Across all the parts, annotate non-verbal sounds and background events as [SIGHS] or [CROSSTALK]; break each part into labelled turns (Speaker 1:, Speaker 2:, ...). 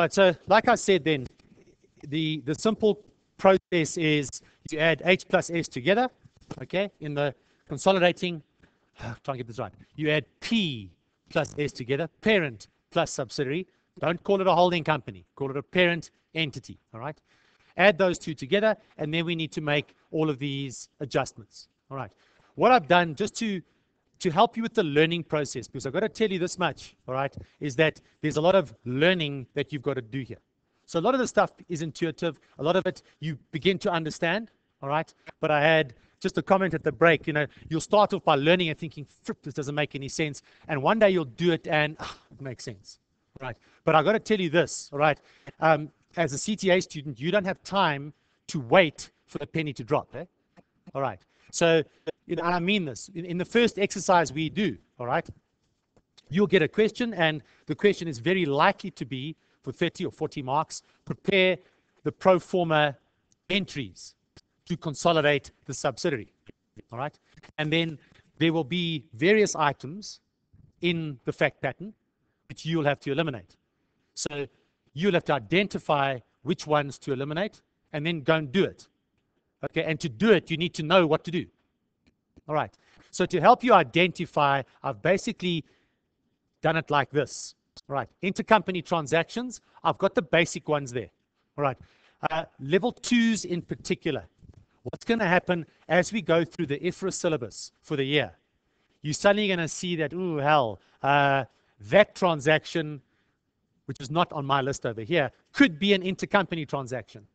Speaker 1: But so, like I said then, the, the simple process is you add H plus S together, okay, in the consolidating, [SIGHS] try and get this right. You add P plus S together, parent plus subsidiary. Don't call it a holding company, call it a parent entity, all right? Add those two together, and then we need to make all of these adjustments, all right? What I've done just to to help you with the learning process, because I've got to tell you this much, all right, is that there's a lot of learning that you've got to do here. So a lot of the stuff is intuitive. A lot of it you begin to understand, all right? But I had just a comment at the break, you know, you'll start off by learning and thinking, this doesn't make any sense. And one day you'll do it and oh, it makes sense, right? But I've got to tell you this, all right? Um, as a CTA student, you don't have time to wait for the penny to drop, eh? All right. So, and I mean this. In, in the first exercise we do, all right, you'll get a question, and the question is very likely to be for 30 or 40 marks. Prepare the pro forma entries to consolidate the subsidiary, all right? And then there will be various items in the fact pattern which you'll have to eliminate. So you'll have to identify which ones to eliminate and then go and do it. Okay, and to do it, you need to know what to do. All right. So to help you identify, I've basically done it like this. All right. Intercompany transactions, I've got the basic ones there. All right. Uh, level twos in particular. What's going to happen as we go through the IFRS syllabus for the year? You're suddenly going to see that, ooh, hell, uh, that transaction, which is not on my list over here, could be an intercompany transaction.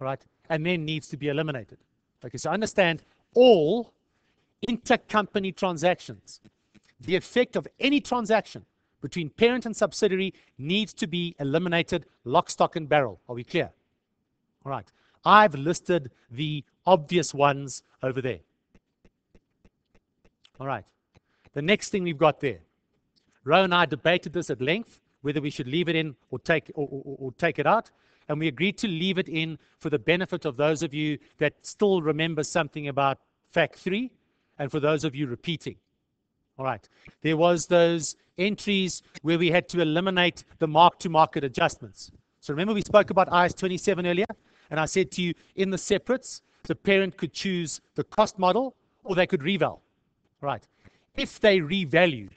Speaker 1: All right and then needs to be eliminated. Okay, so understand all intercompany transactions. The effect of any transaction between parent and subsidiary needs to be eliminated lock, stock, and barrel. Are we clear? All right. I've listed the obvious ones over there. All right. The next thing we've got there. Ro and I debated this at length, whether we should leave it in or take, or, or, or take it out and we agreed to leave it in for the benefit of those of you that still remember something about FAC 3 and for those of you repeating. All right. There was those entries where we had to eliminate the mark-to-market adjustments. So remember we spoke about IAS 27 earlier and I said to you in the separates the parent could choose the cost model or they could reval. Right. If they revalued,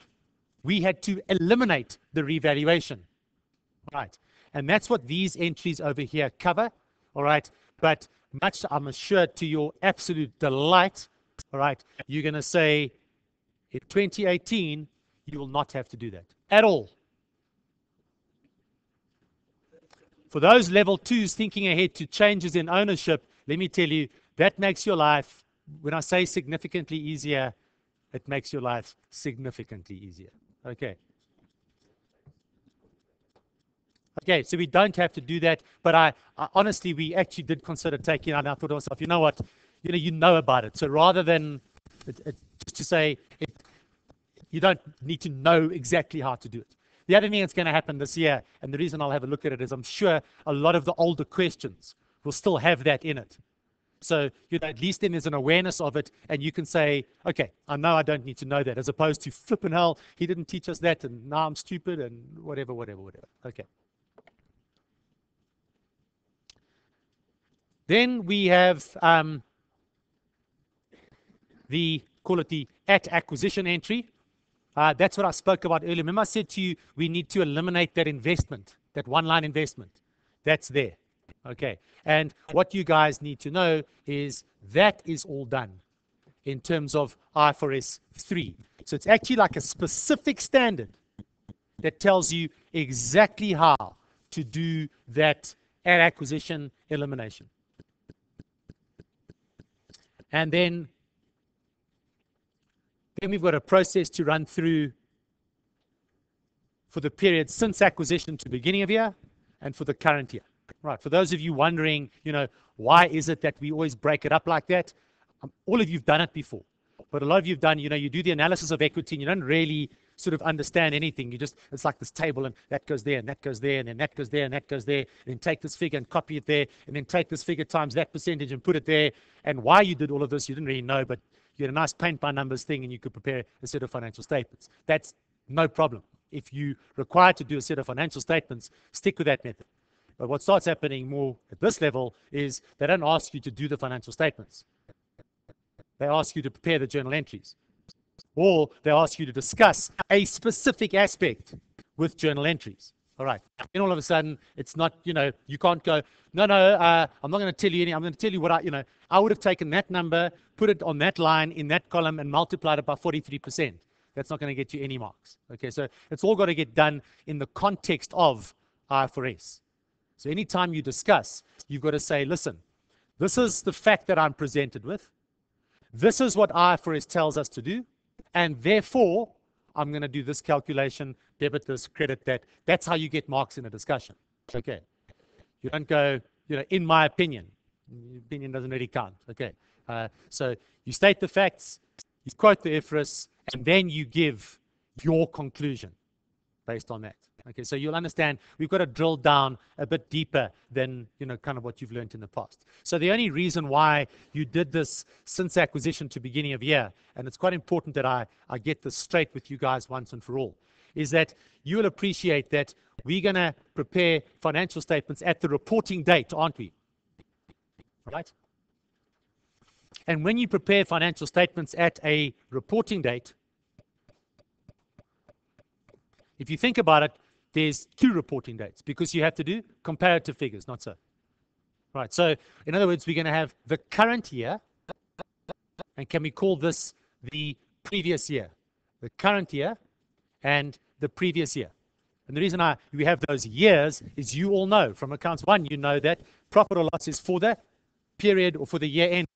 Speaker 1: we had to eliminate the revaluation. Right. And that's what these entries over here cover. All right. But much, I'm assured, to your absolute delight, all right, you're going to say in 2018, you will not have to do that at all. For those level twos thinking ahead to changes in ownership, let me tell you, that makes your life, when I say significantly easier, it makes your life significantly easier. Okay. Okay, so we don't have to do that. But I, I honestly, we actually did consider taking it. And I thought to myself, you know what? You know, you know about it. So rather than it, it, just to say it, you don't need to know exactly how to do it. The other thing that's going to happen this year, and the reason I'll have a look at it is I'm sure a lot of the older questions will still have that in it. So you know, at least then there's an awareness of it, and you can say, okay, I know I don't need to know that, as opposed to flipping hell, he didn't teach us that, and now I'm stupid, and whatever, whatever, whatever. Okay. Then we have um, the, call it the at acquisition entry. Uh, that's what I spoke about earlier. Remember I said to you, we need to eliminate that investment, that one line investment. That's there. Okay. And what you guys need to know is that is all done in terms of IFRS 3. So it's actually like a specific standard that tells you exactly how to do that at acquisition elimination. And then, then we've got a process to run through for the period since acquisition to beginning of year and for the current year. Right, for those of you wondering, you know, why is it that we always break it up like that? Um, all of you've done it before. But a lot of you've done, you know, you do the analysis of equity and you don't really sort of understand anything. You just, it's like this table and that goes there and that goes there and then that goes there and that goes there. And then take this figure and copy it there and then take this figure times that percentage and put it there. And why you did all of this, you didn't really know, but you had a nice paint by numbers thing and you could prepare a set of financial statements. That's no problem. if you require to do a set of financial statements, stick with that method. But what starts happening more at this level is they don't ask you to do the financial statements. They ask you to prepare the journal entries. Or they ask you to discuss a specific aspect with journal entries. All right. Then all of a sudden, it's not, you know, you can't go, no, no, uh, I'm not going to tell you any, I'm going to tell you what I, you know, I would have taken that number, put it on that line in that column and multiplied it by 43%. That's not going to get you any marks. Okay, so it's all got to get done in the context of IFRS. So anytime you discuss, you've got to say, listen, this is the fact that I'm presented with. This is what IFRS tells us to do. And therefore, I'm going to do this calculation, debit this, credit that. That's how you get marks in a discussion. Okay. You don't go, you know, in my opinion. Opinion doesn't really count. Okay. Uh, so you state the facts, you quote the IFRS, and then you give your conclusion based on that. Okay, so you'll understand we've got to drill down a bit deeper than you know kind of what you've learned in the past. So the only reason why you did this since acquisition to beginning of year, and it's quite important that I, I get this straight with you guys once and for all, is that you will appreciate that we're going to prepare financial statements at the reporting date, aren't we? Right? And when you prepare financial statements at a reporting date, if you think about it, there's two reporting dates because you have to do comparative figures, not so. Right, so in other words, we're going to have the current year, and can we call this the previous year? The current year and the previous year. And the reason I we have those years is you all know from accounts one, you know that profit or loss is for the period or for the year end.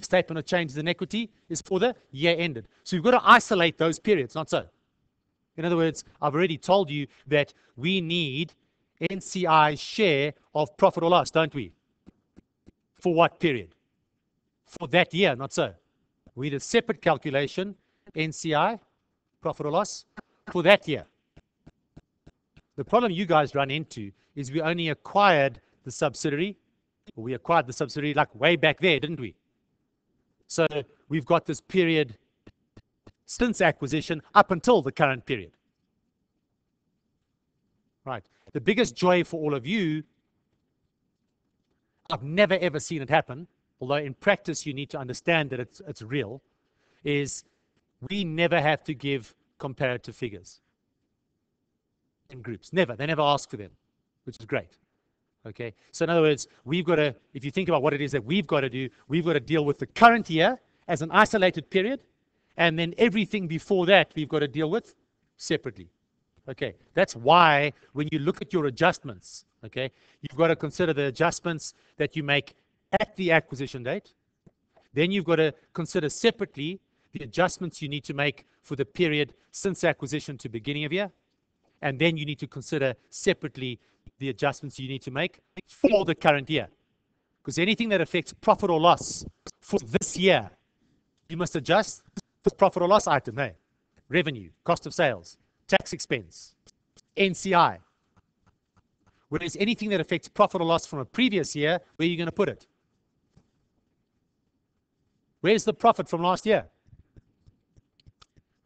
Speaker 1: Statement of changes in equity is for the year ended. So you've got to isolate those periods, not so. In other words, I've already told you that we need NCI's share of profit or loss, don't we? For what period? For that year, not so. We need a separate calculation, NCI, profit or loss, for that year. The problem you guys run into is we only acquired the subsidiary, we acquired the subsidiary like way back there, didn't we? So we've got this period since acquisition up until the current period. Right. The biggest joy for all of you, I've never ever seen it happen, although in practice you need to understand that it's, it's real, is we never have to give comparative figures in groups. Never. They never ask for them, which is great. Okay. So in other words, we've got to, if you think about what it is that we've got to do, we've got to deal with the current year as an isolated period and then everything before that, we've got to deal with separately. Okay, that's why when you look at your adjustments, okay, you've got to consider the adjustments that you make at the acquisition date. Then you've got to consider separately the adjustments you need to make for the period since acquisition to beginning of year. And then you need to consider separately the adjustments you need to make for the current year. Because anything that affects profit or loss for this year, you must adjust for profit or loss item, hey? Revenue, cost of sales, tax expense, NCI. Whereas anything that affects profit or loss from a previous year, where are you going to put it? Where's the profit from last year?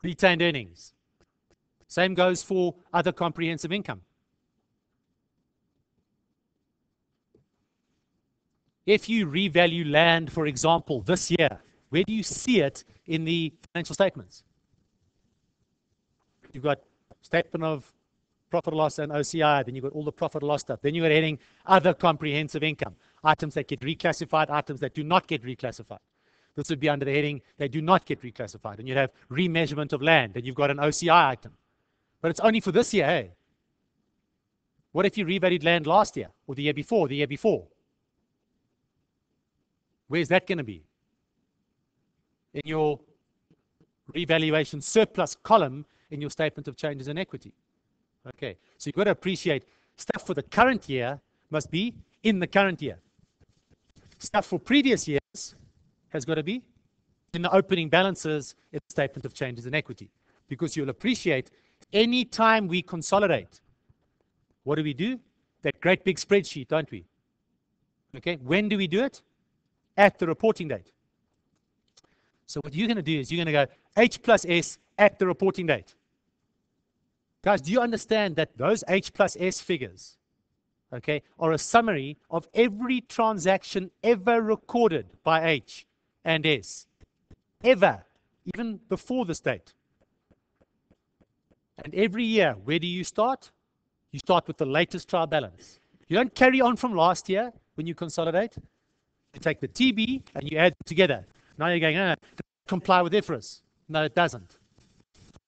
Speaker 1: Retained earnings. Same goes for other comprehensive income. If you revalue land, for example, this year, where do you see it in the financial statements? You've got statement of profit loss and OCI, then you've got all the profit loss stuff. Then you've got heading other comprehensive income, items that get reclassified, items that do not get reclassified. This would be under the heading they do not get reclassified. And you'd have remeasurement of land, and you've got an OCI item. But it's only for this year, hey? What if you revalued land last year, or the year before, the year before? Where's that going to be? in your revaluation surplus column in your statement of changes in equity. Okay, so you've got to appreciate stuff for the current year must be in the current year. Stuff for previous years has got to be in the opening balances in the statement of changes in equity. Because you'll appreciate any time we consolidate, what do we do? That great big spreadsheet, don't we? Okay, when do we do it? At the reporting date. So what you're going to do is you're going to go H plus S at the reporting date. Guys, do you understand that those H plus S figures, okay, are a summary of every transaction ever recorded by H and S? Ever, even before this date. And every year, where do you start? You start with the latest trial balance. You don't carry on from last year when you consolidate. You take the TB and you add them together. Now you're going, ah, comply with IFRS. No, it doesn't.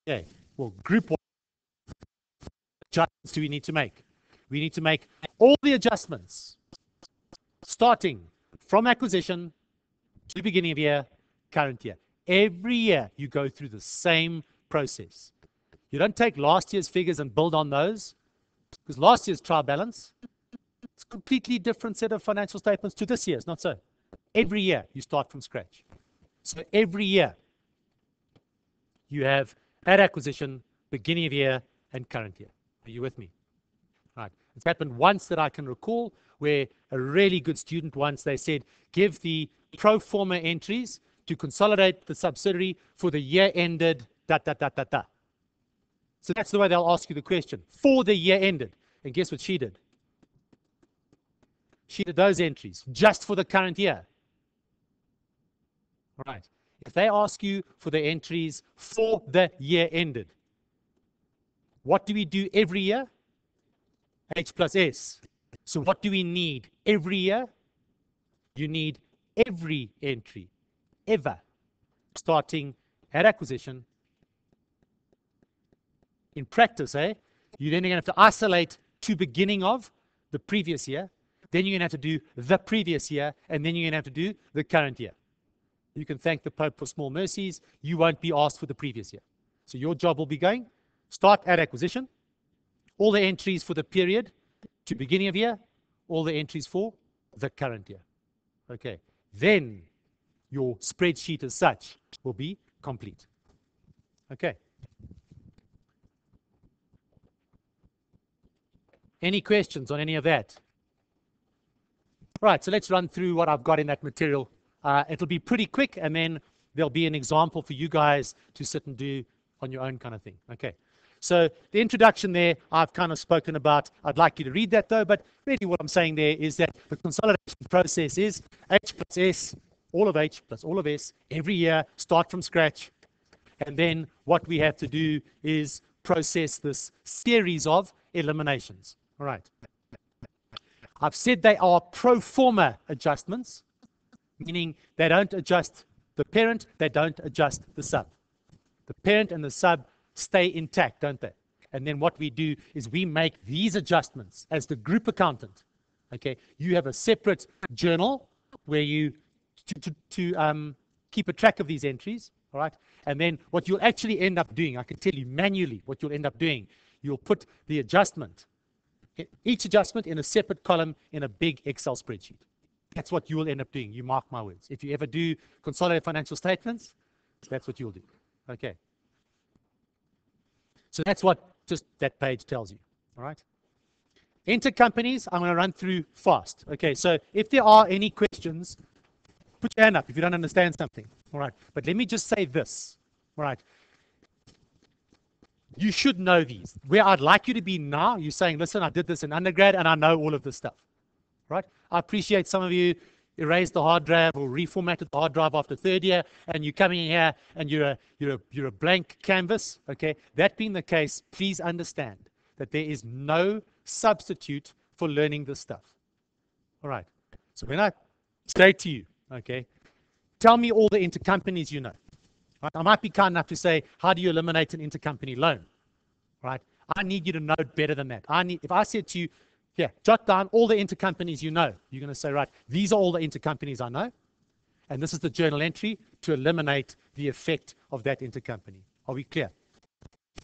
Speaker 1: Okay, well, group one adjustments do we need to make? We need to make all the adjustments starting from acquisition to the beginning of year, current year. Every year you go through the same process. You don't take last year's figures and build on those because last year's trial balance, it's a completely different set of financial statements to this year's, not so. Every year you start from scratch. So every year you have at acquisition, beginning of year, and current year. Are you with me? Right. It's happened once that I can recall where a really good student once they said, give the pro forma entries to consolidate the subsidiary for the year ended da da da da da. So that's the way they'll ask you the question for the year ended. And guess what she did? She did those entries just for the current year. Right. If they ask you for the entries for the year ended, what do we do every year? H plus S. So what do we need every year? You need every entry, ever, starting at acquisition. In practice, eh, you're then going to have to isolate to beginning of the previous year. Then you're going to have to do the previous year, and then you're going to have to do the current year. You can thank the Pope for small mercies. You won't be asked for the previous year. So your job will be going Start at acquisition, all the entries for the period to beginning of year, all the entries for the current year. Okay, then your spreadsheet as such will be complete. Okay. Any questions on any of that? Right, so let's run through what I've got in that material. Uh, it'll be pretty quick, and then there'll be an example for you guys to sit and do on your own kind of thing. Okay. So the introduction there, I've kind of spoken about. I'd like you to read that though, but really what I'm saying there is that the consolidation process is H plus S, all of H plus all of S, every year, start from scratch. And then what we have to do is process this series of eliminations. All right. I've said they are pro forma adjustments, meaning they don't adjust the parent, they don't adjust the sub. The parent and the sub stay intact, don't they? And then what we do is we make these adjustments as the group accountant. Okay, you have a separate journal where you to, to, to um, keep a track of these entries. All right, and then what you'll actually end up doing, I can tell you manually what you'll end up doing. You'll put the adjustment, each adjustment in a separate column in a big Excel spreadsheet. That's what you will end up doing. You mark my words. If you ever do consolidated financial statements, that's what you'll do. Okay. So that's what just that page tells you. All right. Intercompanies. I'm going to run through fast. Okay, so if there are any questions, put your hand up if you don't understand something. All right. But let me just say this. All right. You should know these. Where I'd like you to be now, you're saying, listen, I did this in undergrad and I know all of this stuff. Right? I appreciate some of you erased the hard drive or reformatted the hard drive after third year, and you come in here and you're a, you're a, you're a blank canvas, okay? That being the case, please understand that there is no substitute for learning this stuff. All right. So when I say to you, okay, tell me all the intercompanies you know. Right? I might be kind enough to say, how do you eliminate an intercompany loan? Right? I need you to know better than that. I need, if I said to you, yeah, jot down all the intercompanies you know. You're going to say, right, these are all the intercompanies I know. And this is the journal entry to eliminate the effect of that intercompany. Are we clear?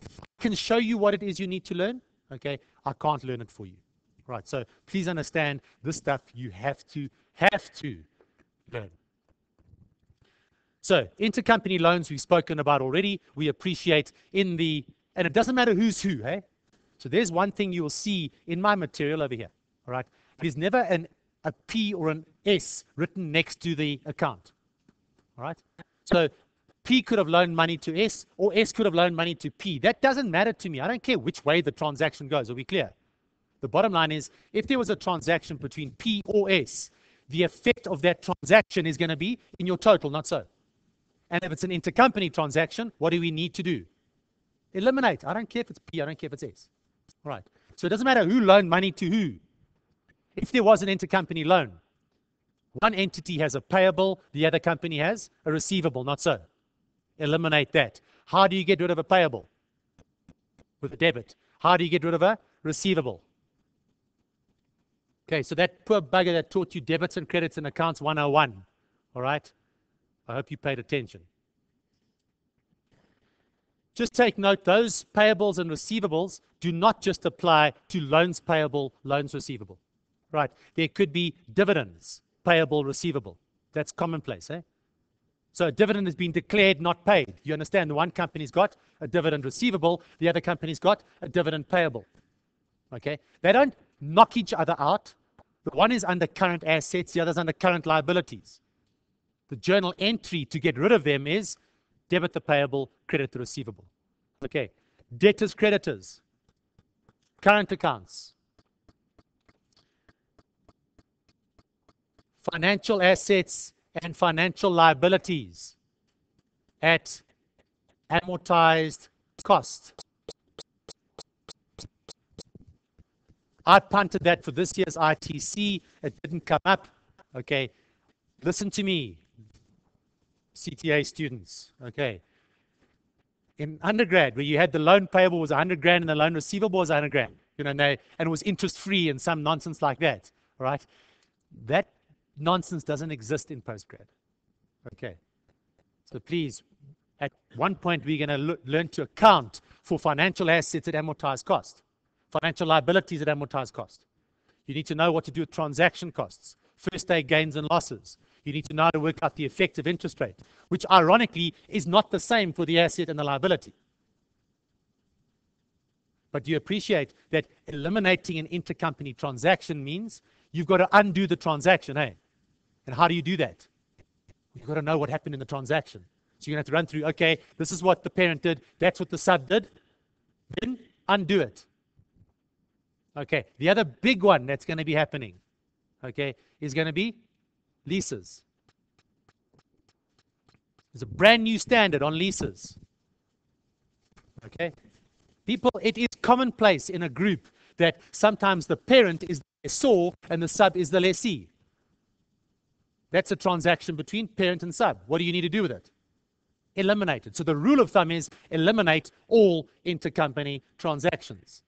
Speaker 1: I can show you what it is you need to learn. Okay, I can't learn it for you. Right, so please understand this stuff you have to, have to learn. So intercompany loans we've spoken about already. We appreciate in the, and it doesn't matter who's who, hey? So there's one thing you will see in my material over here. All right. There's never an, a P or an S written next to the account. All right. So P could have loaned money to S, or S could have loaned money to P. That doesn't matter to me. I don't care which way the transaction goes. Are we clear? The bottom line is, if there was a transaction between P or S, the effect of that transaction is going to be in your total, not so. And if it's an intercompany transaction, what do we need to do? Eliminate. I don't care if it's P, I don't care if it's S. Right. So it doesn't matter who loaned money to who. If there was an intercompany loan, one entity has a payable, the other company has a receivable, not so. Eliminate that. How do you get rid of a payable? With a debit. How do you get rid of a receivable? Okay, so that poor bugger that taught you debits and credits and accounts 101. All right? I hope you paid attention. Just take note those payables and receivables do not just apply to loans payable, loans receivable. Right? There could be dividends payable, receivable. That's commonplace, eh? So a dividend has been declared, not paid. You understand? The one company's got a dividend receivable, the other company's got a dividend payable. Okay? They don't knock each other out. The one is under current assets, the other's under current liabilities. The journal entry to get rid of them is debit the payable, credit the receivable. Okay. Debtors, creditors, current accounts, financial assets and financial liabilities at amortized cost. I punted that for this year's ITC. It didn't come up. Okay. Listen to me, CTA students. Okay. In undergrad, where you had the loan payable was 100 grand and the loan receivable was 100 grand, you know, and, they, and it was interest free and some nonsense like that. Right. That nonsense doesn't exist in postgrad. Okay. So please, at one point, we're going to learn to account for financial assets at amortized cost, financial liabilities at amortized cost. You need to know what to do with transaction costs, first day gains and losses. You need to to work out the effective interest rate, which ironically is not the same for the asset and the liability. But you appreciate that eliminating an intercompany transaction means you've got to undo the transaction, eh? And how do you do that? You've got to know what happened in the transaction. So you're going to have to run through, okay, this is what the parent did, that's what the sub did. Then undo it. Okay, the other big one that's going to be happening, okay, is going to be leases. There's a brand new standard on leases. Okay, people, it is commonplace in a group that sometimes the parent is the lessor and the sub is the lessee. That's a transaction between parent and sub. What do you need to do with it? Eliminate it. So the rule of thumb is eliminate all intercompany transactions.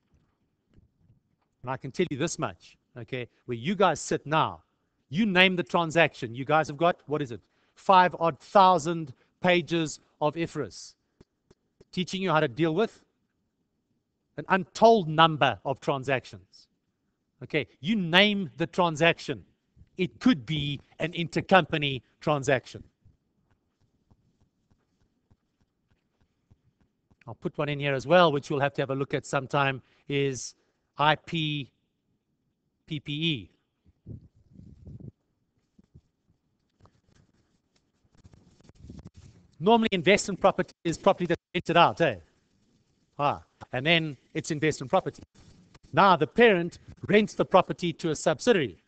Speaker 1: And I can tell you this much, okay? Where you guys sit now, you name the transaction. You guys have got, what is it? Five odd thousand pages of IFRS teaching you how to deal with an untold number of transactions. Okay, you name the transaction it could be an intercompany transaction. I'll put one in here as well, which we'll have to have a look at sometime, is IP PPE. Normally investment property is property that's rented out, eh? Ah, and then it's investment property. Now the parent rents the property to a subsidiary.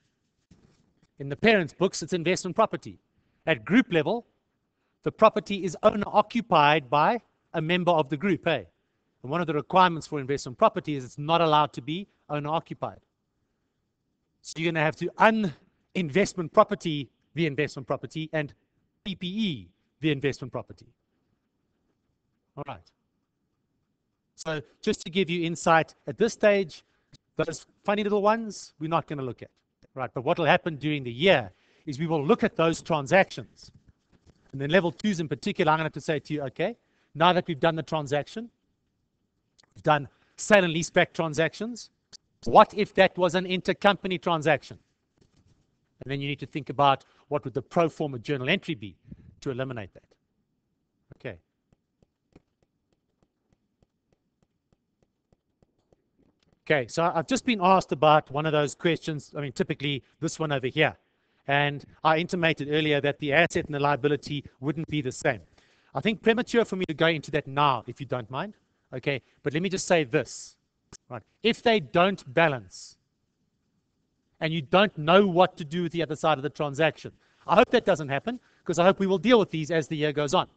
Speaker 1: In the parents' books, it's investment property. At group level, the property is owner occupied by a member of the group. Eh? And one of the requirements for investment property is it's not allowed to be owner occupied. So you're going to have to un-investment property the investment property and PPE the investment property. All right. So just to give you insight, at this stage, those funny little ones, we're not going to look at right? But what will happen during the year is we will look at those transactions. And then level twos in particular, I'm going to have to say to you, okay, now that we've done the transaction, we've done sale and leaseback transactions, what if that was an intercompany transaction? And then you need to think about what would the pro forma journal entry be to eliminate that. Okay. Okay, so I've just been asked about one of those questions. I mean, typically this one over here. And I intimated earlier that the asset and the liability wouldn't be the same. I think premature for me to go into that now, if you don't mind. Okay, but let me just say this. Right. If they don't balance and you don't know what to do with the other side of the transaction, I hope that doesn't happen because I hope we will deal with these as the year goes on.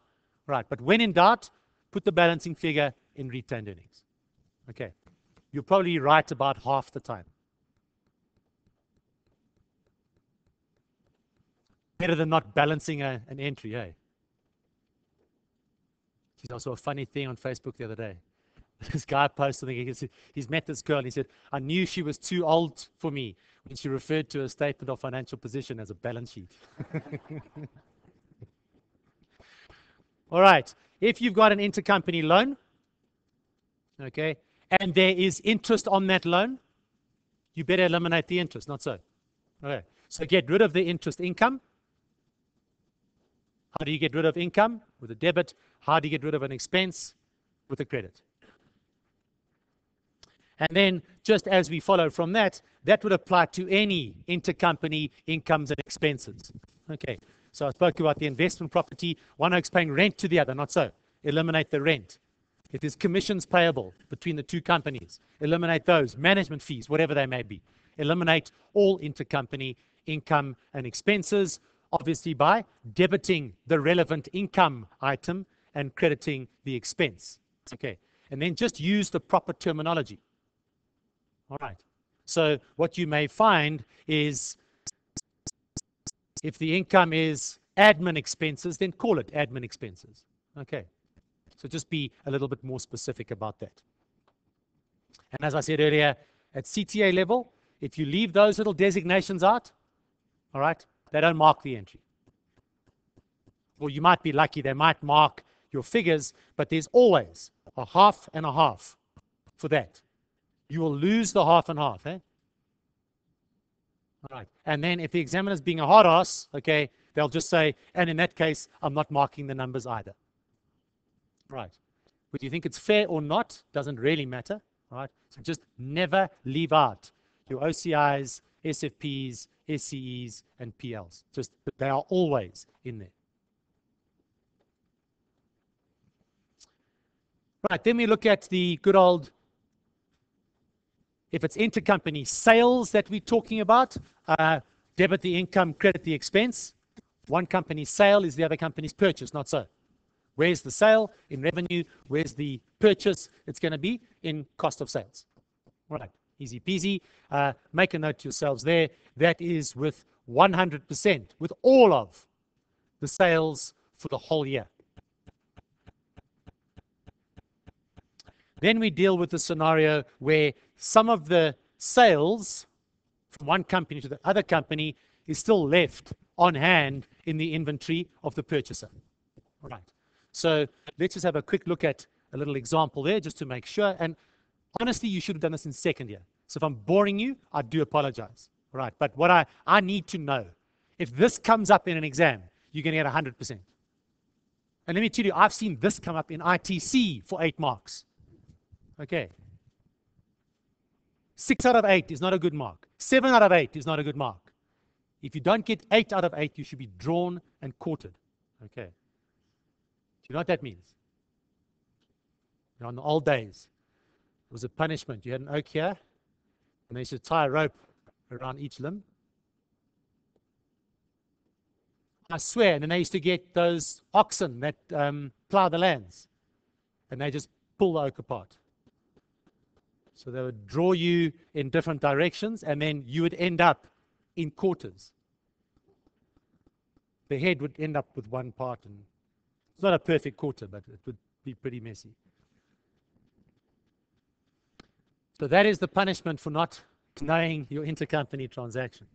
Speaker 1: Right. But when in doubt, put the balancing figure in retained earnings. Okay. You're probably right about half the time. Better than not balancing a, an entry, eh? There's also a funny thing on Facebook the other day. [LAUGHS] This guy posted something. He He's met this girl. And he said, I knew she was too old for me when she referred to a statement of financial position as a balance sheet. [LAUGHS] All right. If you've got an intercompany loan, okay, and there is interest on that loan, you better eliminate the interest, not so. Okay. So get rid of the interest income. How do you get rid of income? With a debit. How do you get rid of an expense? With a credit. And then, just as we follow from that, that would apply to any intercompany incomes and expenses. Okay, so I spoke about the investment property. One is paying rent to the other, not so. Eliminate the rent. If there's commissions payable between the two companies, eliminate those. Management fees, whatever they may be. Eliminate all intercompany income and expenses, obviously by debiting the relevant income item and crediting the expense. Okay, and then just use the proper terminology. All right. So what you may find is if the income is admin expenses, then call it admin expenses. Okay. So just be a little bit more specific about that. And as I said earlier, at CTA level, if you leave those little designations out, all right, they don't mark the entry. Well, you might be lucky, they might mark your figures, but there's always a half and a half for that you will lose the half and half. Eh? All right. And then if the examiner's being a hard ass, okay, they'll just say, and in that case, I'm not marking the numbers either. Right. Whether you think it's fair or not doesn't really matter. Right. So just never leave out your OCIs, SFPs, SCEs, and PLs. Just they are always in there. Right, then we look at the good old if it's intercompany sales that we're talking about, uh, debit the income, credit the expense. One company's sale is the other company's purchase, not so. Where's the sale? In revenue. Where's the purchase? It's going to be in cost of sales. All right, easy peasy. Uh, make a note to yourselves there. That is with 100%, with all of the sales for the whole year. Then we deal with the scenario where some of the sales from one company to the other company is still left on hand in the inventory of the purchaser. Right. So let's just have a quick look at a little example there just to make sure. And honestly, you should have done this in second year. So if I'm boring you, I do apologize. Right. But what I, I need to know, if this comes up in an exam, you're going to get 100%. And let me tell you, I've seen this come up in ITC for eight marks. Okay. Six out of eight is not a good mark. Seven out of eight is not a good mark. If you don't get eight out of eight, you should be drawn and quartered. Okay. Do you know what that means? You know, in the old days, it was a punishment. You had an oak here, and they used to tie a rope around each limb. I swear, and then they used to get those oxen that um, plow the lands, and they just pull the oak apart. So they would draw you in different directions, and then you would end up in quarters. The head would end up with one part, and it's not a perfect quarter, but it would be pretty messy. So that is the punishment for not knowing your intercompany transactions.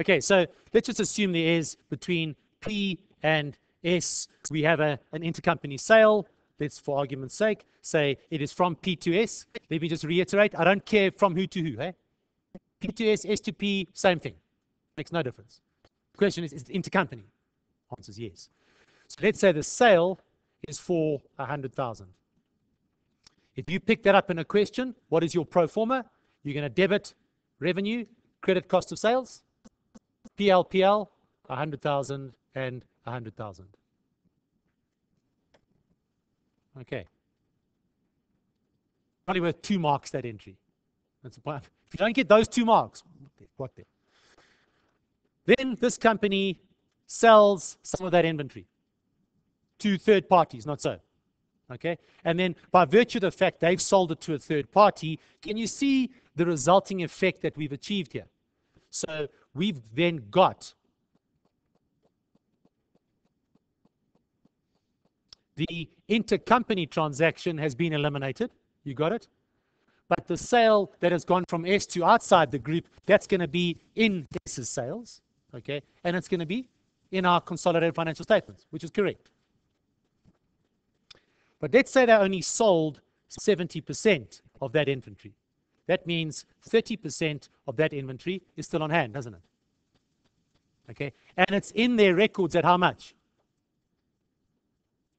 Speaker 1: Okay, so let's just assume there is between P and S, we have a, an intercompany sale let's for argument's sake say it is from P to S. Let me just reiterate, I don't care from who to who. P to S, S to P, same thing. Makes no difference. The question is, is it intercompany? Answer is yes. So let's say the sale is for 100,000. If you pick that up in a question, what is your pro forma? You're going to debit revenue, credit cost of sales, PLPL, PL, 100,000 and 100,000. Okay. Probably worth two marks that entry. That's the point. If you don't get those two marks, what then? Then this company sells some of that inventory to third parties, not so. Okay? And then by virtue of the fact they've sold it to a third party, can you see the resulting effect that we've achieved here? So we've then got the intercompany transaction has been eliminated. You got it? But the sale that has gone from S to outside the group, that's going to be in S's sales. Okay? And it's going to be in our consolidated financial statements, which is correct. But let's say they only sold 70% of that inventory. That means 30% of that inventory is still on hand, doesn't it? Okay, and it's in their records at how much?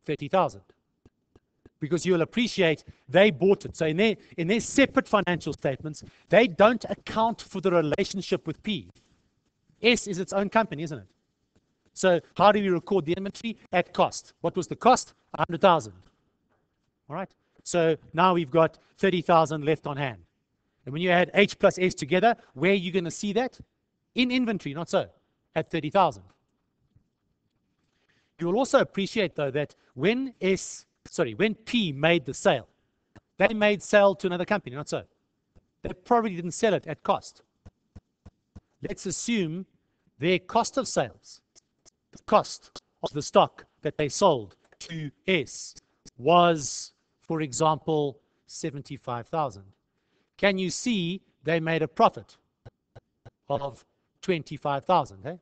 Speaker 1: 30,000. Because you'll appreciate they bought it. So in their, in their separate financial statements, they don't account for the relationship with P. S is its own company, isn't it? So how do we record the inventory? At cost. What was the cost? 100,000. All right. So now we've got 30,000 left on hand. And when you add H plus S together, where are you going to see that? In inventory, not so, at 30,000. You will also appreciate, though, that when S, sorry, when P made the sale, they made sale to another company, not so. They probably didn't sell it at cost. Let's assume their cost of sales, the cost of the stock that they sold to S was for example, 75,000. Can you see they made a profit of 25,000? Eh?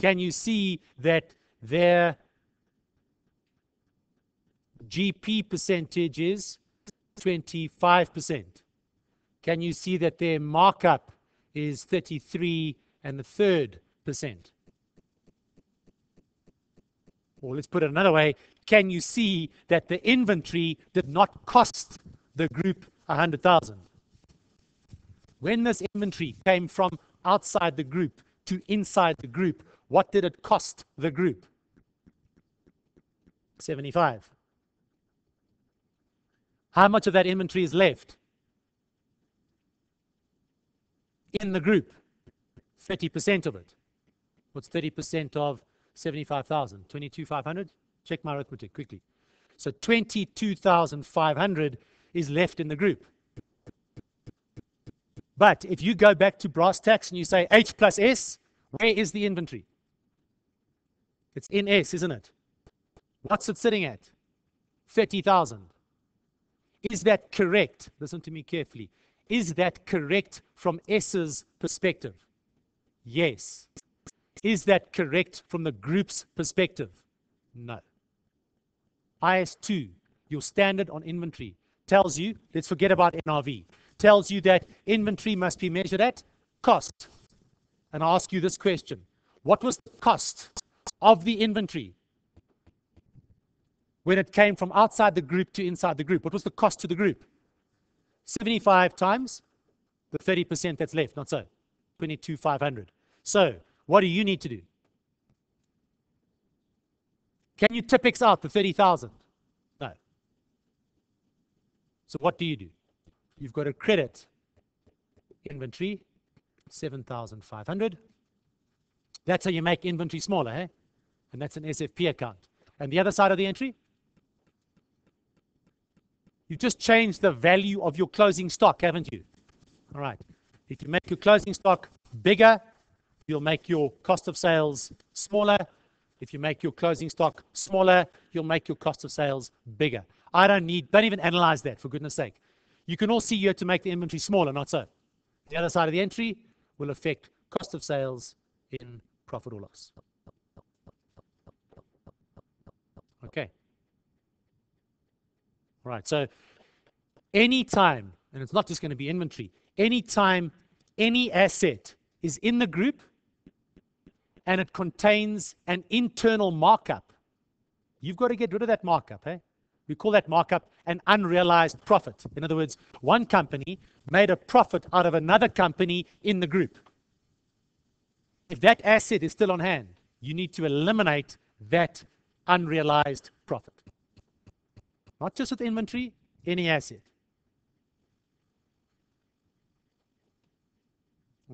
Speaker 1: Can you see that their GP percentage is 25%? Can you see that their markup is 33 and the third percent? Or let's put it another way, can you see that the inventory did not cost the group 100,000? When this inventory came from outside the group to inside the group, what did it cost the group? 75. How much of that inventory is left? In the group, 30% of it. What's 30% of 75,000? 22,500? Check my arithmetic quickly. So 22,500 is left in the group. But if you go back to brass tacks and you say H plus S, where is the inventory? It's in S, isn't it? What's it sitting at? 30,000. Is that correct? Listen to me carefully. Is that correct from S's perspective? Yes. Is that correct from the group's perspective? No. IAS2, your standard on inventory, tells you, let's forget about NRV, tells you that inventory must be measured at cost. And I ask you this question What was the cost of the inventory when it came from outside the group to inside the group? What was the cost to the group? 75 times the 30% that's left, not so. 22,500. So, what do you need to do? Can you Tipex out the 30,000? No. So what do you do? You've got a credit inventory, 7,500. That's how you make inventory smaller, eh? And that's an SFP account. And the other side of the entry? You've just changed the value of your closing stock, haven't you? All right. If you make your closing stock bigger, you'll make your cost of sales smaller, if you make your closing stock smaller, you'll make your cost of sales bigger. I don't need, don't even analyze that for goodness sake. You can all see you have to make the inventory smaller, not so. The other side of the entry will affect cost of sales in profit or loss. Okay. All right. So anytime, and it's not just going to be inventory, anytime any asset is in the group, and it contains an internal markup. You've got to get rid of that markup. Eh? We call that markup an unrealized profit. In other words, one company made a profit out of another company in the group. If that asset is still on hand, you need to eliminate that unrealized profit. Not just with inventory, any asset.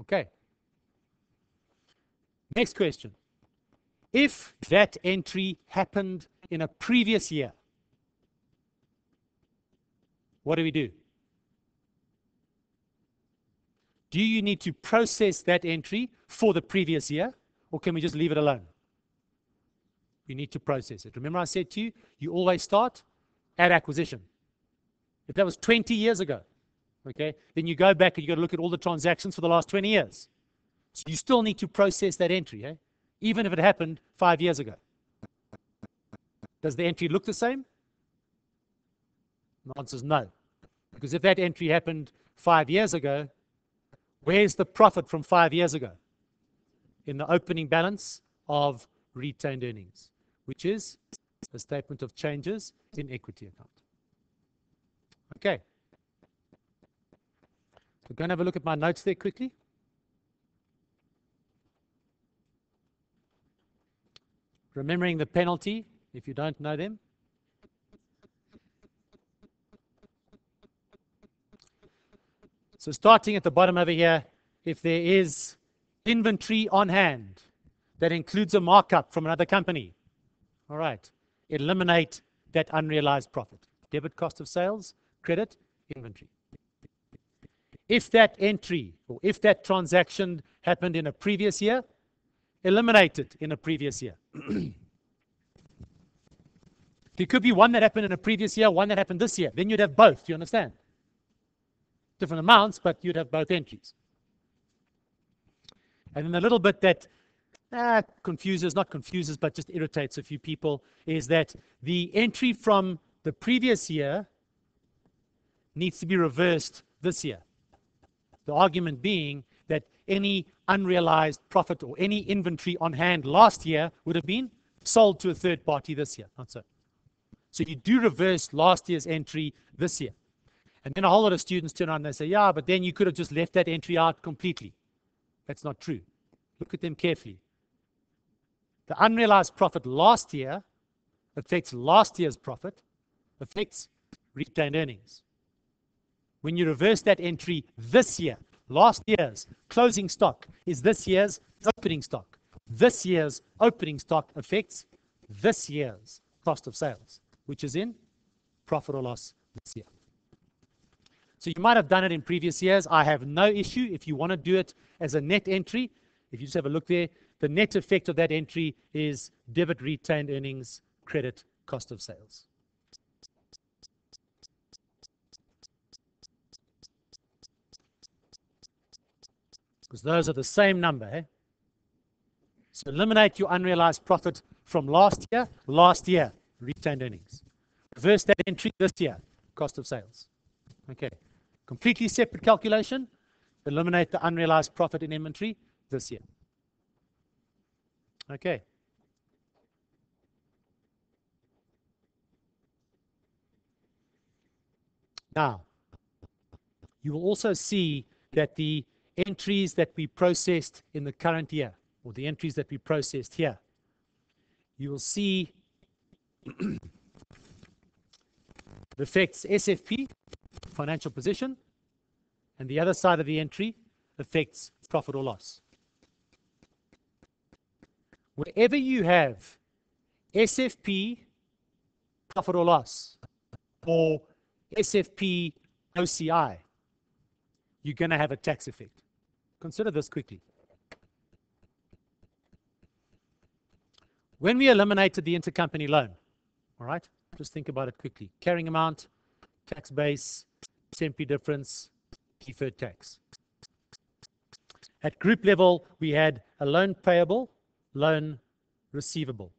Speaker 1: Okay. Next question. If that entry happened in a previous year, what do we do? Do you need to process that entry for the previous year, or can we just leave it alone? You need to process it. Remember I said to you, you always start at acquisition. If that was 20 years ago, okay, then you go back and you got to look at all the transactions for the last 20 years. So you still need to process that entry, eh? even if it happened five years ago. Does the entry look the same? The answer is no. Because if that entry happened five years ago, where's the profit from five years ago? In the opening balance of retained earnings, which is a statement of changes in equity account. Okay. We're going to have a look at my notes there quickly. Remembering the penalty, if you don't know them. So starting at the bottom over here, if there is inventory on hand that includes a markup from another company, all right, eliminate that unrealized profit. Debit cost of sales, credit, inventory. If that entry or if that transaction happened in a previous year, eliminate it in a previous year. [CLEARS THROAT] there could be one that happened in a previous year, one that happened this year. Then you'd have both. Do you understand? different amounts, but you'd have both entries. And then a little bit that ah, confuses, not confuses, but just irritates a few people is that the entry from the previous year needs to be reversed this year. The argument being that any unrealized profit or any inventory on hand last year would have been sold to a third party this year. Not so. So you do reverse last year's entry this year. And then a whole lot of students turn around and they say, yeah, but then you could have just left that entry out completely. That's not true. Look at them carefully. The unrealized profit last year affects last year's profit, affects retained earnings. When you reverse that entry this year, last year's closing stock is this year's opening stock. This year's opening stock affects this year's cost of sales, which is in profit or loss this year. So you might have done it in previous years. I have no issue if you want to do it as a net entry. If you just have a look there, the net effect of that entry is debit retained earnings, credit cost of sales. Because those are the same number. Eh? So eliminate your unrealized profit from last year, last year, retained earnings. Reverse that entry this year, cost of sales. Okay. Completely separate calculation. Eliminate the unrealized profit in inventory this year. Okay. Now, you will also see that the entries that we processed in the current year, or the entries that we processed here, you will see [CLEARS THROAT] the effects SFP, financial position, and the other side of the entry affects profit or loss. Wherever you have SFP, profit or loss, or SFP OCI, you're going to have a tax effect. Consider this quickly. When we eliminated the intercompany loan, all right, just think about it quickly. Carrying amount, tax base, CMP difference, deferred tax. At group level, we had a loan payable, loan receivable.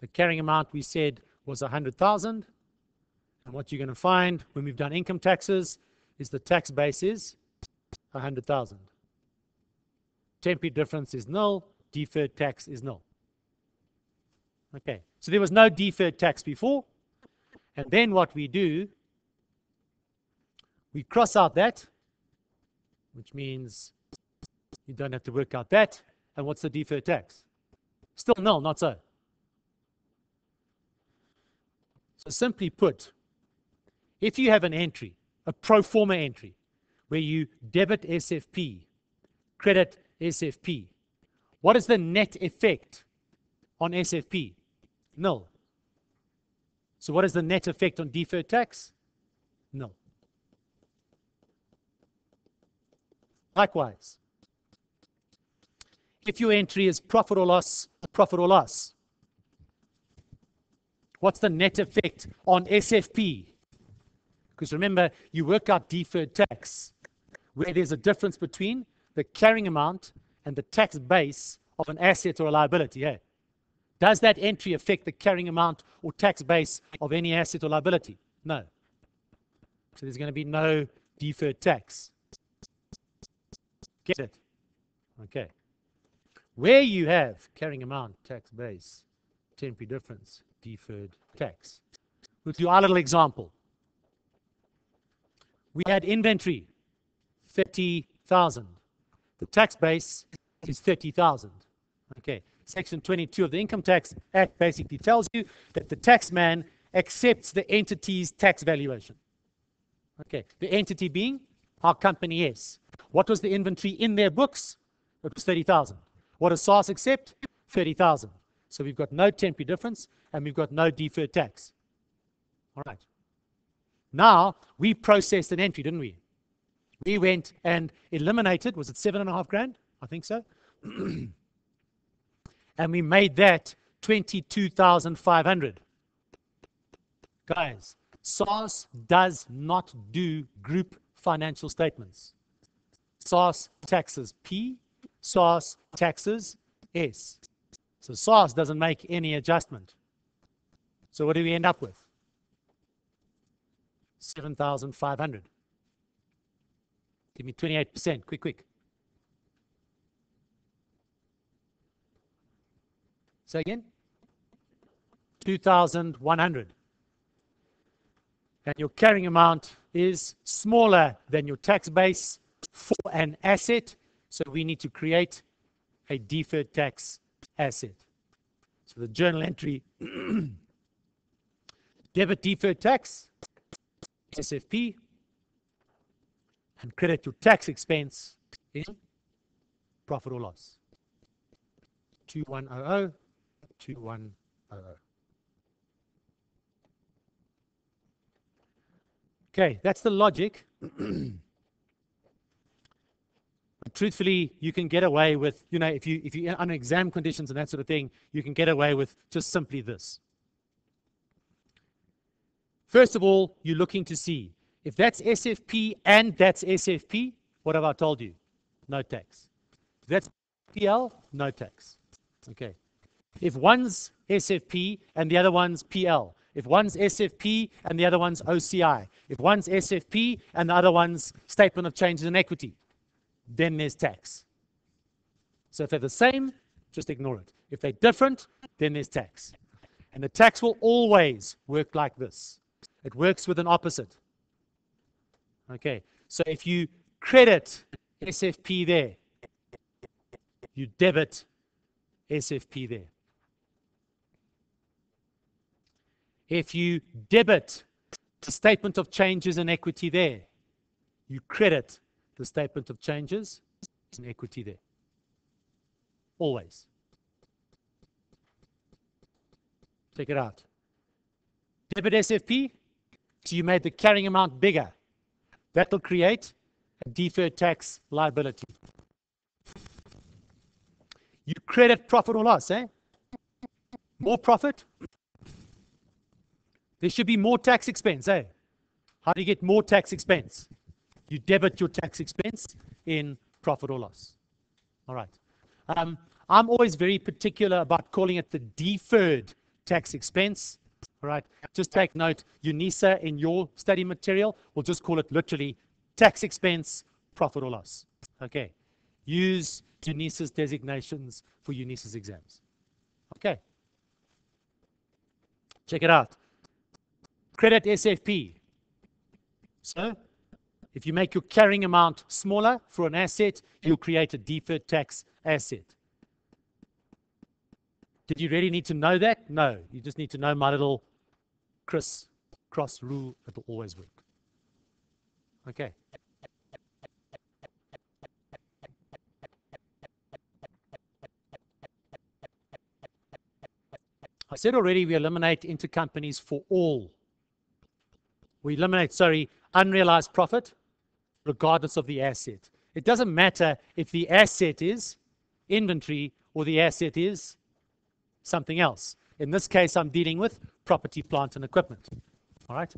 Speaker 1: The carrying amount we said was 100,000. And what you're going to find when we've done income taxes is the tax base is 100,000. Temporary difference is null, deferred tax is null. Okay, so there was no deferred tax before. And then what we do we cross out that, which means you don't have to work out that. And what's the deferred tax? Still null, not so. So simply put, if you have an entry, a pro forma entry, where you debit SFP, credit SFP, what is the net effect on SFP? Nil. So what is the net effect on deferred tax? Nil. Likewise, if your entry is profit or loss, profit or loss, what's the net effect on SFP? Because remember, you work out deferred tax, where there's a difference between the carrying amount and the tax base of an asset or a liability. Yeah. Does that entry affect the carrying amount or tax base of any asset or liability? No. So there's going to be no deferred tax. Get it? Okay. Where you have carrying amount, tax base, temporary difference, deferred tax. We'll do our little example. We had inventory, 30,000. The tax base is 30,000. Okay. Section 22 of the Income Tax Act basically tells you that the taxman accepts the entity's tax valuation. Okay. The entity being our company is. What was the inventory in their books? It was 30,000. What does SARS accept? 30,000. So we've got no temporary difference and we've got no deferred tax. All right. Now we processed an entry, didn't we? We went and eliminated, was it seven and a half grand? I think so. [CLEARS THROAT] and we made that 22,500. Guys, SARS does not do group financial statements. SARS taxes P, SARS taxes S. So SARS doesn't make any adjustment. So what do we end up with? 7,500. Give me 28%. Quick, quick. Say again? 2,100. And your carrying amount is smaller than your tax base for an asset. So we need to create a deferred tax asset. So the journal entry [CLEARS THROAT] debit deferred tax, SFP, and credit your tax expense in profit or loss. 2100, 2100. Uh, okay, that's the logic. [CLEARS THROAT] truthfully, you can get away with, you know, if you if you under exam conditions and that sort of thing, you can get away with just simply this. First of all, you're looking to see if that's SFP and that's SFP, what have I told you? No tax. If that's PL, no tax. Okay. If one's SFP and the other one's PL, if one's SFP and the other one's OCI, if one's SFP and the other one's statement of changes in equity, then there's tax. So if they're the same, just ignore it. If they're different, then there's tax. And the tax will always work like this. It works with an opposite. Okay, so if you credit SFP there, you debit SFP there. If you debit the statement of changes in equity there, you credit the statement of changes in equity there. Always. Take it out. Debit SFP, so you made the carrying amount bigger. That will create a deferred tax liability. You credit profit or loss, eh? More profit, there should be more tax expense, eh? How do you get more tax expense? You debit your tax expense in profit or loss. All right. Um, I'm always very particular about calling it the deferred tax expense. All right. Just take note, UNISA in your study material will just call it literally tax expense, profit or loss. Okay. Use UNISA's designations for UNISA's exams. Okay. Check it out. Credit SFP. So if you make your carrying amount smaller for an asset, you'll create a deferred tax asset. Did you really need to know that? No. You just need to know my little criss cross rule, it'll always work. Okay. I said already we eliminate intercompanies for all. We eliminate, sorry, unrealized profit regardless of the asset. It doesn't matter if the asset is inventory or the asset is something else. In this case, I'm dealing with property, plant, and equipment. All right.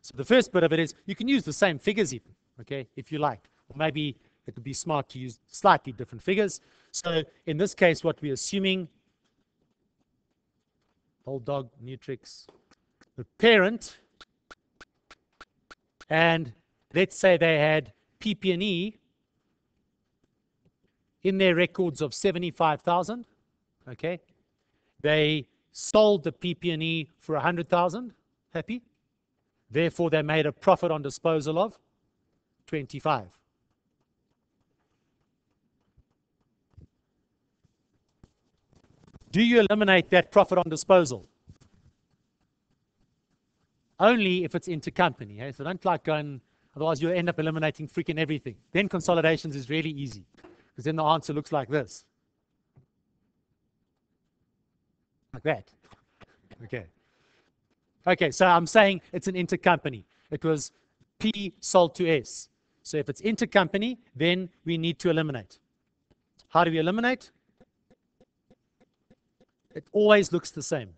Speaker 1: So the first bit of it is you can use the same figures even, okay, if you like. Or maybe it would be smart to use slightly different figures. So in this case, what we're assuming, old dog, Nutrix, the parent, and let's say they had PP&E in their records of 75,000, okay? They sold the PP&E for 100,000, happy? Therefore, they made a profit on disposal of 25. Do you eliminate that profit on disposal? Only if it's intercompany. So don't like going, otherwise you'll end up eliminating freaking everything. Then consolidations is really easy because then the answer looks like this. Like that. Okay. Okay, so I'm saying it's an intercompany. It was P sold to S. So if it's intercompany, then we need to eliminate. How do we eliminate? It always looks the same.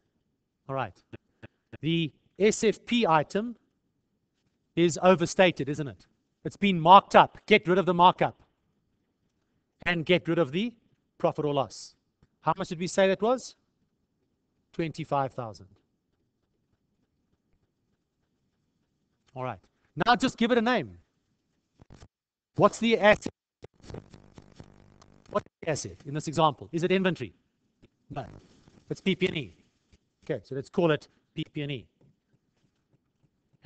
Speaker 1: All right. The SFP item is overstated, isn't it? It's been marked up. Get rid of the markup. And get rid of the profit or loss. How much did we say that was? 25,000. All right. Now just give it a name. What's the asset? What's the asset in this example? Is it inventory? No. It's PP&E. Okay, so let's call it PP&E.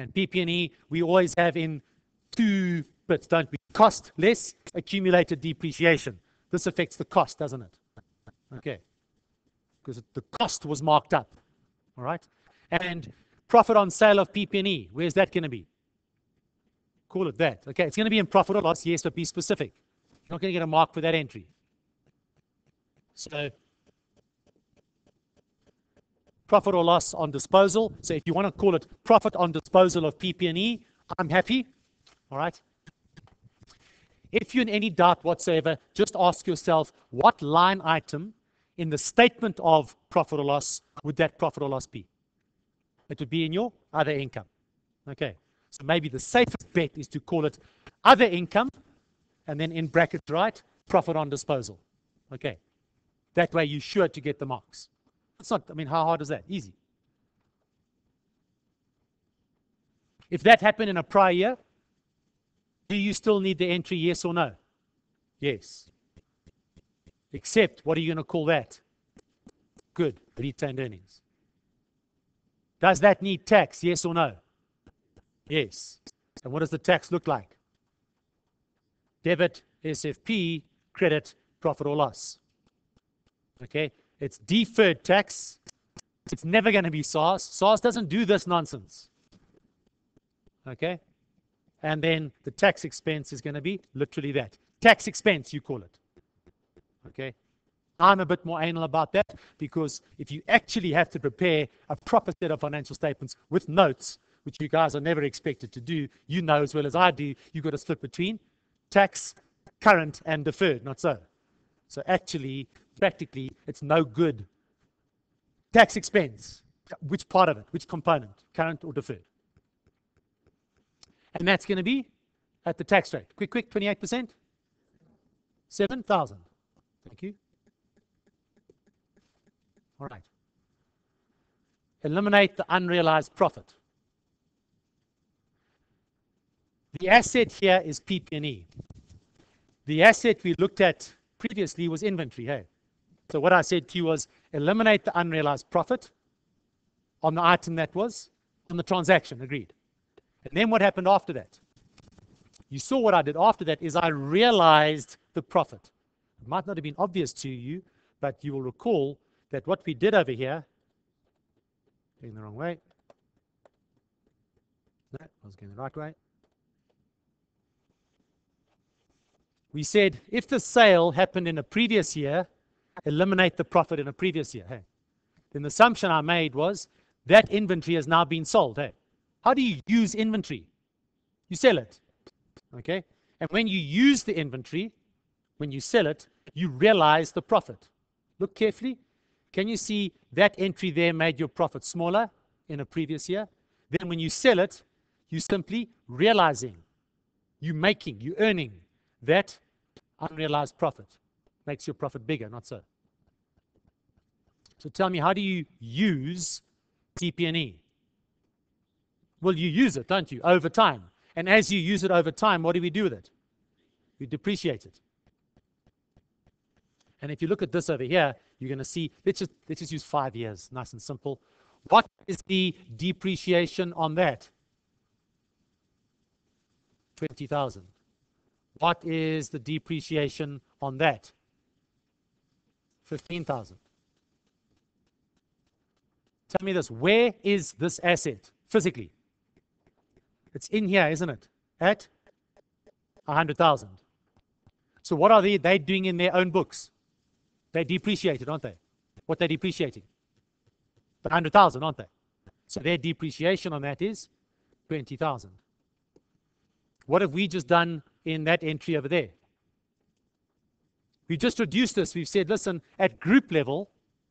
Speaker 1: And PP&E we always have in two bits, don't we? Cost less accumulated depreciation. This affects the cost, doesn't it? Okay. Because the cost was marked up. All right. And Profit on sale of PP&E. Where's that going to be? Call it that. Okay, it's going to be in profit or loss, yes, but be specific. You're not going to get a mark for that entry. So profit or loss on disposal. So if you want to call it profit on disposal of PP&E, I'm happy. All right. If you're in any doubt whatsoever, just ask yourself what line item in the statement of profit or loss would that profit or loss be? it would be in your other income. Okay, so maybe the safest bet is to call it other income and then in brackets, right, profit on disposal. Okay, that way you're sure to get the marks. It's not, I mean, how hard is that? Easy. If that happened in a prior year, do you still need the entry, yes or no? Yes. Except, what are you going to call that? Good, retained earnings. Does that need tax? Yes or no? Yes. And what does the tax look like? Debit, SFP, credit, profit or loss. Okay? It's deferred tax. It's never going to be SARS. SARS doesn't do this nonsense. Okay? And then the tax expense is going to be literally that. Tax expense, you call it. Okay? I'm a bit more anal about that because if you actually have to prepare a proper set of financial statements with notes, which you guys are never expected to do, you know as well as I do, you've got to split between tax, current, and deferred, not so. So actually, practically, it's no good. Tax expense, which part of it, which component, current or deferred? And that's going to be at the tax rate. Quick, quick, 28%? 7,000. Thank you. All right. Eliminate the unrealized profit. The asset here is PP&E. The asset we looked at previously was inventory. Hey, so what I said to you was eliminate the unrealized profit on the item that was on the transaction. Agreed. And then what happened after that? You saw what I did after that is I realized the profit. It might not have been obvious to you, but you will recall that what we did over here, going the wrong way, No, I was going the right way. We said if the sale happened in a previous year, eliminate the profit in a previous year. Hey, then the assumption I made was that inventory has now been sold. Hey, how do you use inventory? You sell it. Okay, and when you use the inventory, when you sell it, you realize the profit. Look carefully. Can you see that entry there made your profit smaller in a previous year? Then when you sell it, you simply realizing, you making, you earning that unrealized profit. Makes your profit bigger, not so. So tell me, how do you use PP&E? Well, you use it, don't you, over time. And as you use it over time, what do we do with it? We depreciate it. And if you look at this over here, you're going to see, let's just, let's just use five years, nice and simple. What is the depreciation on that? 20,000. What is the depreciation on that? 15,000. Tell me this, where is this asset physically? It's in here, isn't it? At 100,000. So what are they, they doing in their own books? They depreciated, aren't they? What they're depreciating? The 100,000, aren't they? So their depreciation on that is 20,000. What have we just done in that entry over there? We've just reduced this. We've said, listen, at group level,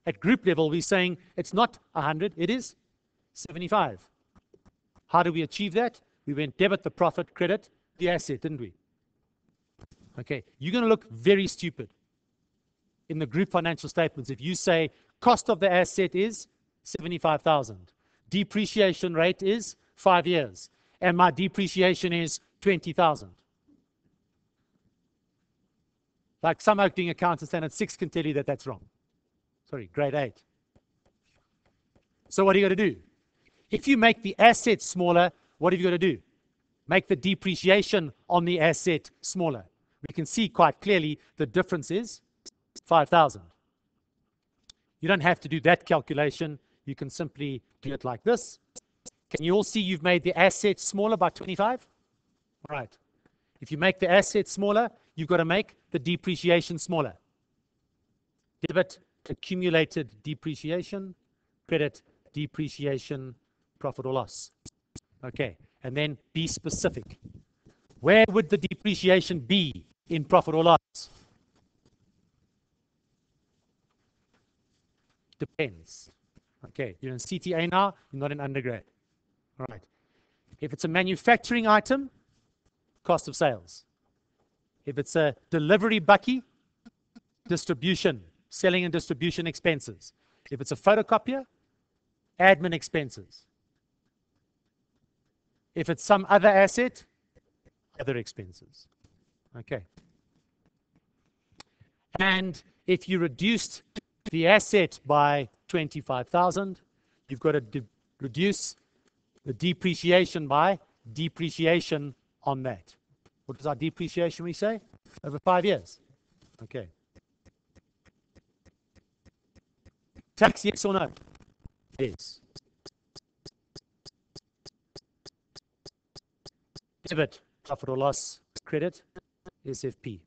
Speaker 1: at group level, we're saying it's not 100, it is 75. How do we achieve that? We went debit the profit, credit the asset, didn't we? Okay, you're going to look very stupid in the group financial statements if you say cost of the asset is 75,000, depreciation rate is five years, and my depreciation is 20,000. Like some opening accounts and standard six can tell you that that's wrong. Sorry, grade eight. So what are you going to do? If you make the asset smaller, what have you got to do? Make the depreciation on the asset smaller. We can see quite clearly the difference is 5,000. You don't have to do that calculation. You can simply do it like this. Can you all see you've made the asset smaller by 25? All right. If you make the asset smaller, you've got to make the depreciation smaller. Debit accumulated depreciation, credit depreciation, profit or loss. Okay, and then be specific. Where would the depreciation be in profit or loss? Depends. Okay, you're in CTA now, you're not in undergrad. All right. If it's a manufacturing item, cost of sales. If it's a delivery bakkie, distribution, selling and distribution expenses. If it's a photocopier, admin expenses. If it's some other asset, other expenses. Okay. And if you reduced the asset by 25,000, you've got to reduce the depreciation by depreciation on that. What is our depreciation we say? Over five years. Okay. Tax, yes or no? Yes. Debit, profit or loss, credit, SFP.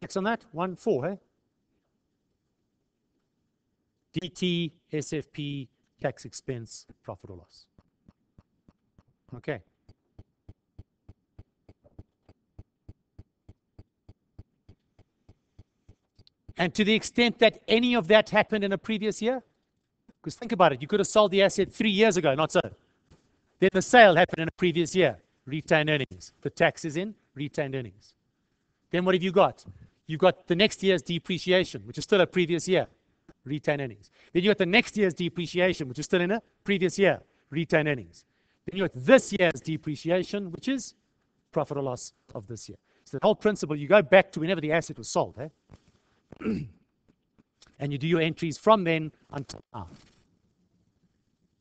Speaker 1: Tax on that? One, four, eh? DT, SFP, tax expense, profit or loss. Okay. And to the extent that any of that happened in a previous year, because think about it, you could have sold the asset three years ago, not so. Then the sale happened in a previous year, retained earnings. The tax is in retained earnings. Then what have you got? You've got the next year's depreciation, which is still a previous year, retained earnings. Then you got the next year's depreciation, which is still in a previous year, retained earnings. Then you got this year's depreciation, which is profit or loss of this year. So the whole principle, you go back to whenever the asset was sold, eh? [CLEARS THROAT] and you do your entries from then until now.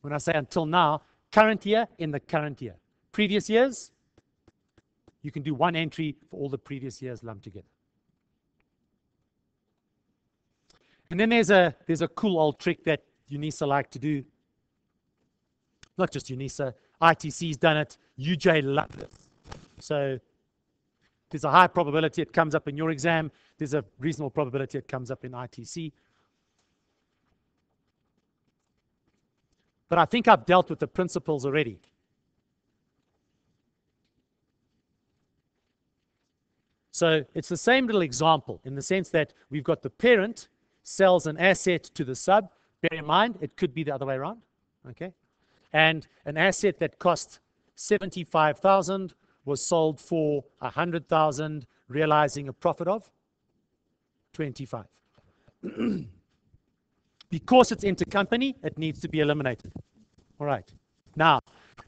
Speaker 1: When I say until now, current year in the current year. Previous years, you can do one entry for all the previous years lumped together. And then there's a there's a cool old trick that UNISA like to do. Not just UNISA, ITC's done it. UJ loved it. So there's a high probability it comes up in your exam. There's a reasonable probability it comes up in ITC. But I think I've dealt with the principles already. So it's the same little example in the sense that we've got the parent sells an asset to the sub. Bear in mind, it could be the other way around. Okay. And an asset that cost 75,000 was sold for 100,000, realizing a profit of 25. [CLEARS THROAT] because it's intercompany, it needs to be eliminated. All right. Now,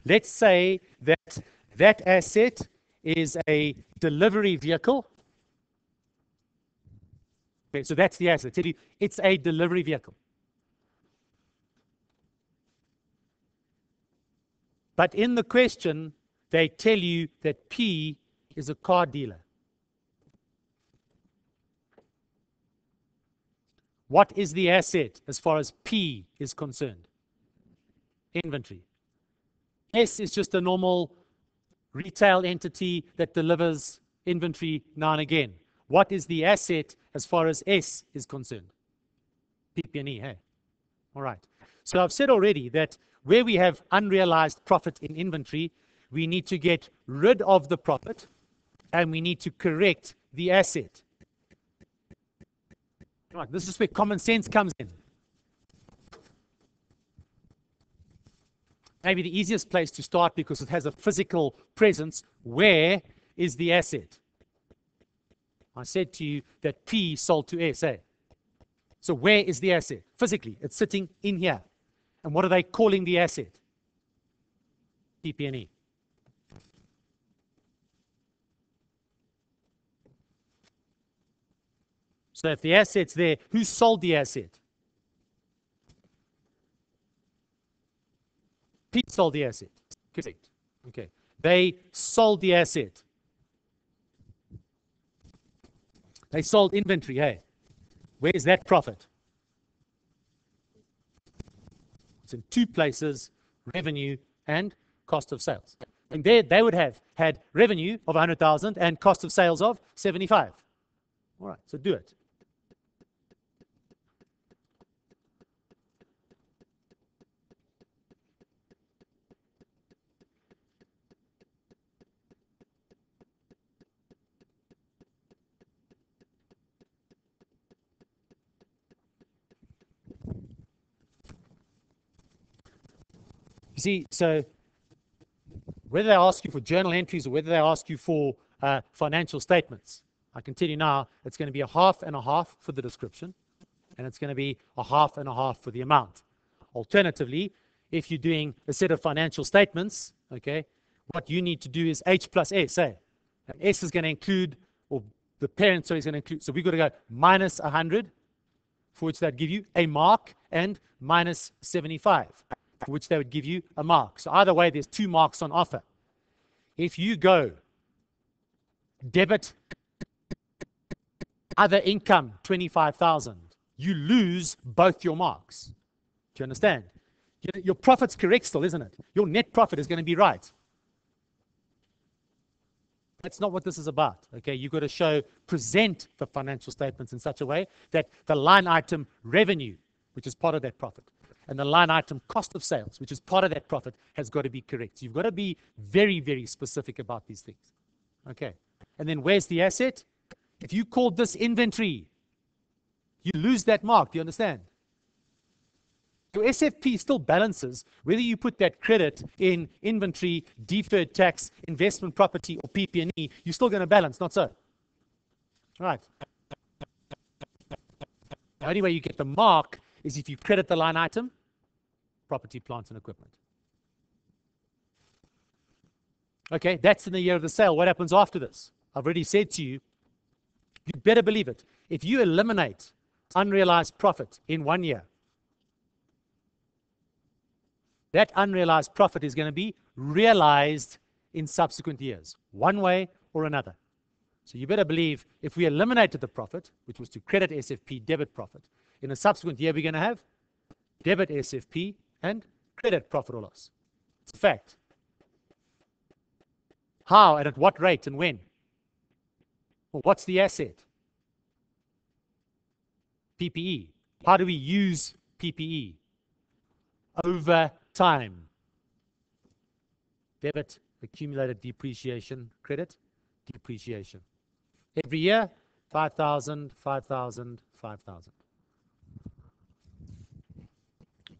Speaker 1: let's say that that asset is a delivery vehicle. Okay, so that's the asset. It's a delivery vehicle. But in the question, they tell you that P is a car dealer. What is the asset as far as P is concerned? Inventory. S is just a normal retail entity that delivers inventory now and again. What is the asset as far as S is concerned? PP&E, hey? All right. So I've said already that where we have unrealized profit in inventory, we need to get rid of the profit and we need to correct the asset. This is where common sense comes in. Maybe the easiest place to start because it has a physical presence. Where is the asset? I said to you that P sold to SA. Eh? So where is the asset? Physically, it's sitting in here. And what are they calling the asset? PP&E. So if the asset's there, who sold the asset? P sold the asset. Correct. Okay. They sold the asset. They sold inventory, hey. Where's that profit? It's in two places, revenue and cost of sales. And there they would have had revenue of 100,000 and cost of sales of 75. All right, so do it. See, so whether they ask you for journal entries or whether they ask you for uh, financial statements, I can tell you now it's going to be a half and a half for the description, and it's going to be a half and a half for the amount. Alternatively, if you're doing a set of financial statements, okay, what you need to do is H plus S, eh? And S is going to include, or the parent, so is going to include, so we've got to go minus 100, for which that give you a mark, and minus 75 which they would give you a mark. So either way, there's two marks on offer. If you go debit other income 25,000, you lose both your marks. Do you understand? Your profit's correct still, isn't it? Your net profit is going to be right. That's not what this is about. Okay, you've got to show, present the financial statements in such a way that the line item revenue, which is part of that profit, and the line item cost of sales, which is part of that profit, has got to be correct. You've got to be very, very specific about these things. Okay. And then where's the asset? If you called this inventory, you lose that mark. Do you understand? Your SFP still balances whether you put that credit in inventory, deferred tax, investment property, or PP&E. You're still going to balance, not so. All right. The only way you get the mark is if you credit the line item, property, plant, and equipment. Okay, that's in the year of the sale. What happens after this? I've already said to you, you better believe it. If you eliminate unrealized profit in one year, that unrealized profit is going to be realized in subsequent years, one way or another. So you better believe if we eliminated the profit, which was to credit SFP debit profit, in a subsequent year, we're going to have debit SFP and credit profit or loss. It's a fact. How and at what rate and when? Well, what's the asset? PPE. How do we use PPE? Over time. Debit, accumulated depreciation, credit, depreciation. Every year, 5,000, 5,000, 5,000.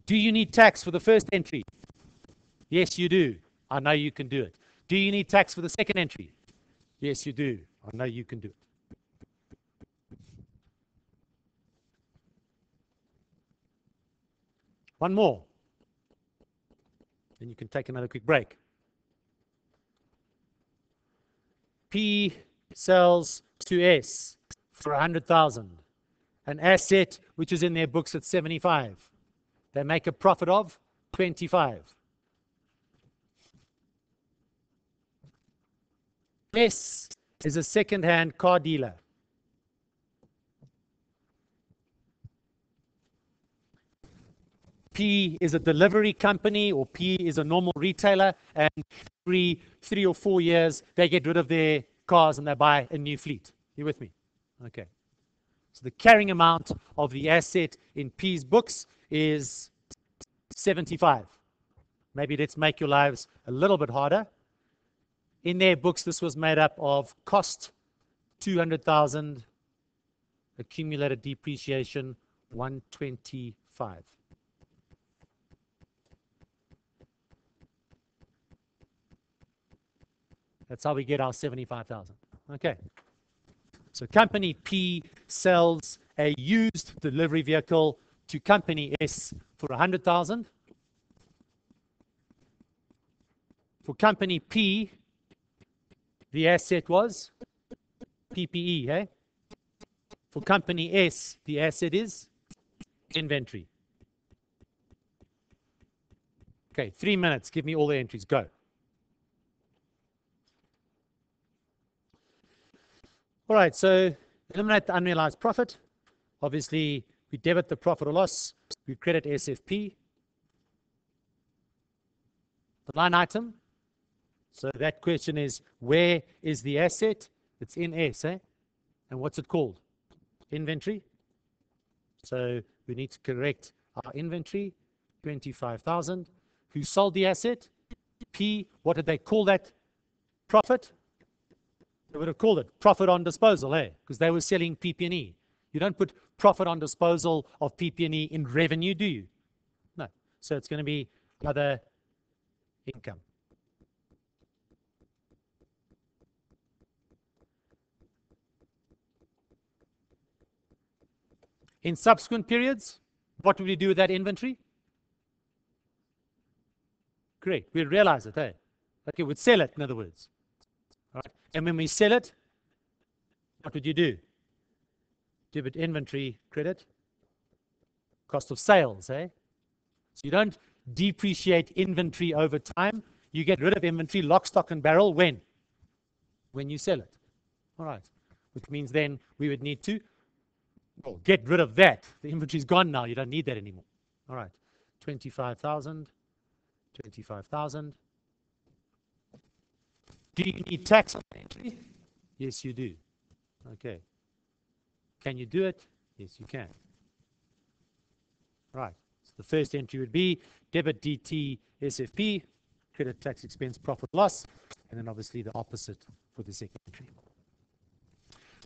Speaker 1: Do you need tax for the first entry? Yes, you do. I know you can do it. Do you need tax for the second entry? Yes, you do. I know you can do it. One more. Then you can take another quick break. P sells to S for 100,000. An asset which is in their books at 75. They make a profit of 25. S is a second-hand car dealer. P is a delivery company or P is a normal retailer and every three or four years they get rid of their cars and they buy a new fleet. You with me? Okay. So the carrying amount of the asset in P's books is 75. Maybe let's make your lives a little bit harder. In their books, this was made up of cost, 200,000, accumulated depreciation, 125. That's how we get our 75,000. Okay. So company P sells a used delivery vehicle to company S for 100,000. For company P, the asset was PPE, hey? For company S, the asset is inventory. Okay, three minutes. Give me all the entries. Go. All right, so eliminate the unrealized profit. Obviously, we debit the profit or loss. We credit SFP. The line item. So that question is, where is the asset? It's in S, eh? And what's it called? Inventory. So we need to correct our inventory, 25,000. Who sold the asset? P. What did they call that profit? They would have called it profit on disposal, eh? Because they were selling PP&E. You don't put profit on disposal of PP&E in revenue, do you? No. So it's going to be other income. In subsequent periods, what would we do with that inventory? Great. We realize it, eh? Okay, we'd sell it, in other words. Right. And when we sell it, what would you do? Debit inventory credit, cost of sales, eh? So you don't depreciate inventory over time. You get rid of inventory, lock, stock, and barrel when? When you sell it. All right. Which means then we would need to well, get rid of that. The inventory's gone now. You don't need that anymore. All right. 25,000. 25,000. Do you need tax on entry? Yes, you do. Okay. Can you do it? Yes, you can. Right. So the first entry would be debit DT SFP, credit tax expense profit loss, and then obviously the opposite for the second entry.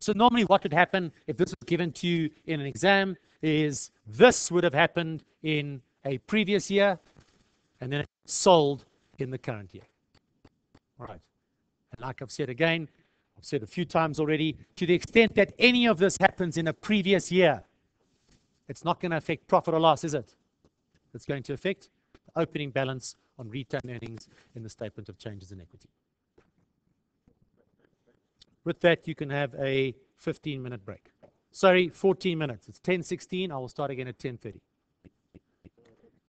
Speaker 1: So normally what would happen if this was given to you in an exam is this would have happened in a previous year and then sold in the current year. All right. And like I've said again, I've said a few times already, to the extent that any of this happens in a previous year, it's not going to affect profit or loss, is it? It's going to affect the opening balance on retained earnings in the statement of changes in equity. With that, you can have a 15 minute break. Sorry, 14 minutes. It's 10.16. I will start again at 10.30.